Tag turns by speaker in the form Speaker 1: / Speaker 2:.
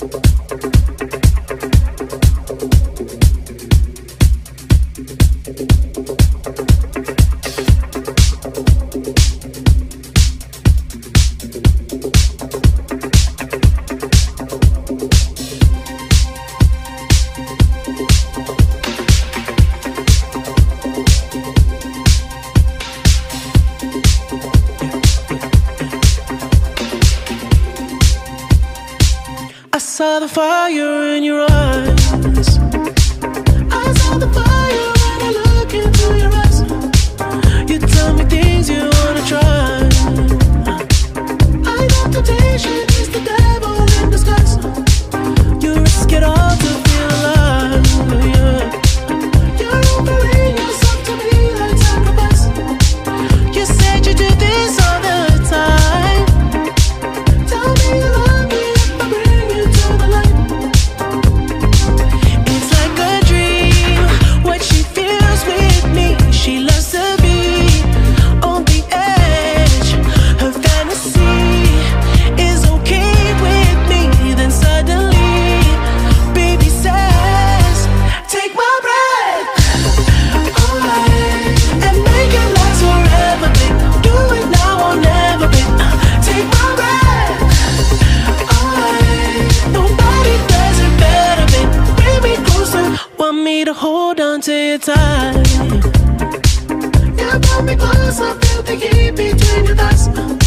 Speaker 1: Thank you. Hold on to your time. Now pull me closer, feel the heat between your thighs.